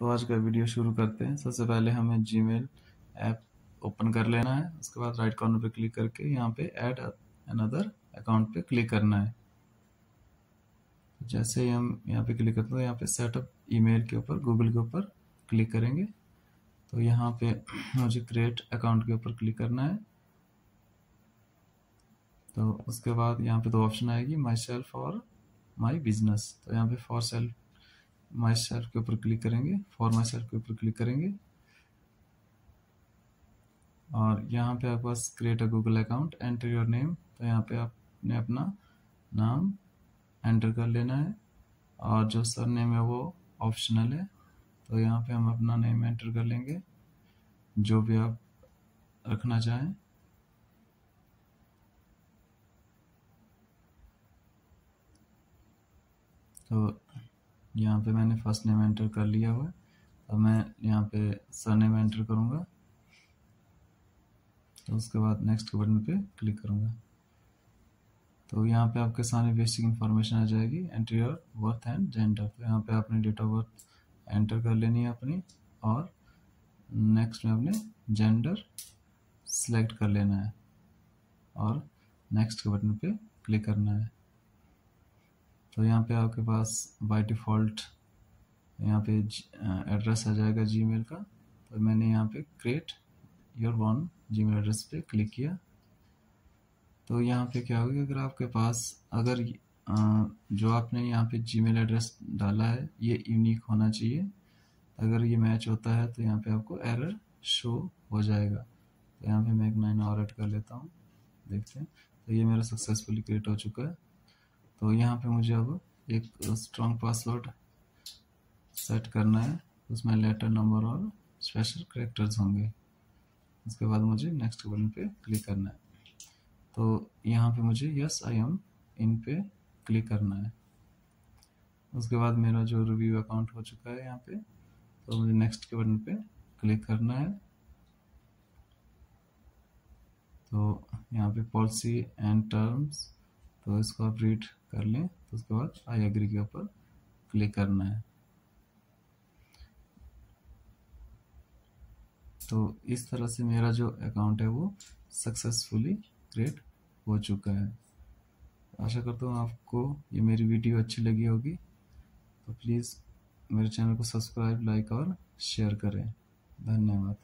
तो आज का वीडियो शुरू करते हैं। सबसे पहले हमें जीमेल ऐप ओपन कर लेना है। उसके बाद राइट कॉर्नर पे क्लिक करके यहाँ पे ऐड अनदर अकाउंट पे क्लिक करना है। तो जैसे ही हम यहाँ पे क्लिक करते हैं यहाँ पे सेटअप ईमेल के ऊपर गूगल के ऊपर क्लिक करेंगे। तो यहाँ पे मुझे क्रिएट अकाउंट के ऊपर क्लिक करना है। तो उसके बाद यहाँ पे दो ऑप्शन आएगी माई सेल्फ और माई बिज़नेस तो यहाँ पे फॉर सेल्फ माई सेल्फ के ऊपर क्लिक करेंगे फॉर माई सेल्फ के ऊपर क्लिक करेंगे। और यहाँ पे आपके पास create a Google account enter your name तो यहाँ पे आपने अपना नाम एंटर कर लेना है। और जो सर नेम है वो ऑप्शनल है तो यहाँ पे हम अपना नेम एंटर कर लेंगे, जो भी आप रखना चाहें। तो यहाँ पे मैंने फ़र्स्ट नेम एंटर कर लिया हुआ है। अब मैं यहाँ पे सर नेम एंटर करूँगा। तो उसके बाद नेक्स्ट के बटन पे क्लिक करूँगा। तो यहाँ पे आपके सामने बेसिक इन्फॉर्मेशन आ जाएगी एंट्री और बर्थ एंड जेंडर तो यहाँ पे आपने डेट ऑफ़ बर्थ एंटर कर लेनी है अपनी, और नेक्स्ट में अपने जेंडर सेलेक्ट कर लेना है। और नेक्स्ट के बटन पे क्लिक करना है। तो यहाँ पे आपके पास बाय डिफ़ॉल्ट यहाँ पे एड्रेस आ जाएगा जीमेल का। तो मैंने यहाँ पे create your own Gmail address पे क्लिक किया। तो यहाँ पे क्या होगा, अगर आपके पास, अगर जो आपने यहाँ पे जीमेल एड्रेस डाला है, ये यूनिक होना चाहिए। अगर ये मैच होता है तो यहाँ पे आपको एरर शो हो जाएगा। तो यहाँ पे मैं एक नाइन और ऐड कर लेता हूँ। देखते हैं। तो ये मेरा सक्सेसफुली क्रिएट हो चुका है। तो यहाँ पे मुझे अब एक स्ट्रॉन्ग पासवर्ड सेट करना है। उसमें लेटर नंबर और स्पेशल करेक्टर्स होंगे। उसके बाद मुझे नेक्स्ट बटन पे क्लिक करना है। तो यहाँ पे मुझे यस आई एम इन पे क्लिक करना है। उसके बाद मेरा जो रिव्यू अकाउंट हो चुका है यहाँ पे तो मुझे नेक्स्ट के बटन पे क्लिक करना है। तो यहाँ पे पॉलिसी एंड टर्म्स तो इसको आप रीड कर लें तो उसके बाद आई एग्री के ऊपर क्लिक करना है। तो इस तरह से मेरा जो अकाउंट है वो सक्सेसफुली क्रिएट हो चुका है। आशा करता हूँ आपको ये मेरी वीडियो अच्छी लगी होगी। तो प्लीज़ मेरे चैनल को सब्सक्राइब लाइक और शेयर करें। धन्यवाद।